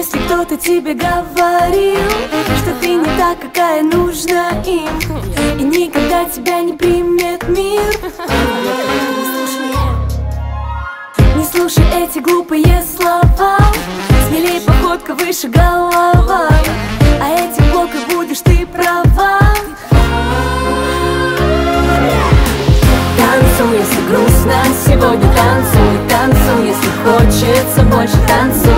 Если кто-то тебе говорил Что ты не так, какая нужна им И никогда тебя не примет мир. Не слушай эти глупые слова Смелей походка выше голова А этим блоком будешь ты права. Танцуй, если грустно, сегодня танцуй Танцуй, если хочется больше танцуй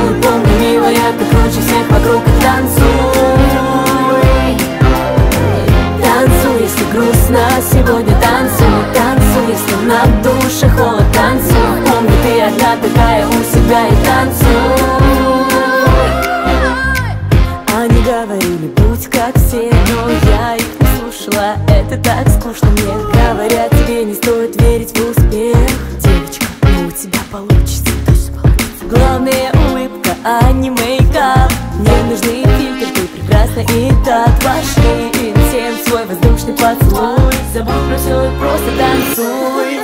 грустно, сегодня танцуй Танцуй, если на душе холод, танцуй. Помни, ты одна такая у себя и танцуй. Они говорили, будь как все, но я их не слушала Это так скучно мне Говорят, тебе не стоит верить в успех. Девочка, ну у тебя получится Главное улыбка, а не мейкап Не нужны фильтры, ты прекрасна и так Пошли интим свой воздушный поцелуй Забудь про все и просто танцуй.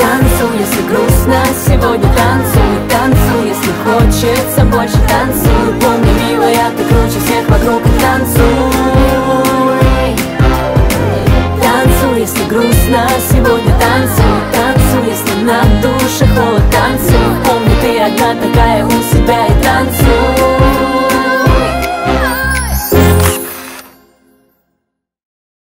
Танцуй, если грустно, сегодня танцуй. Танцуй, если хочется больше танцуй. Помни, милая, ты круче всех вокруг танцуй. Танцуй, если грустно, сегодня танцуй. Танцуй, если на душе холодно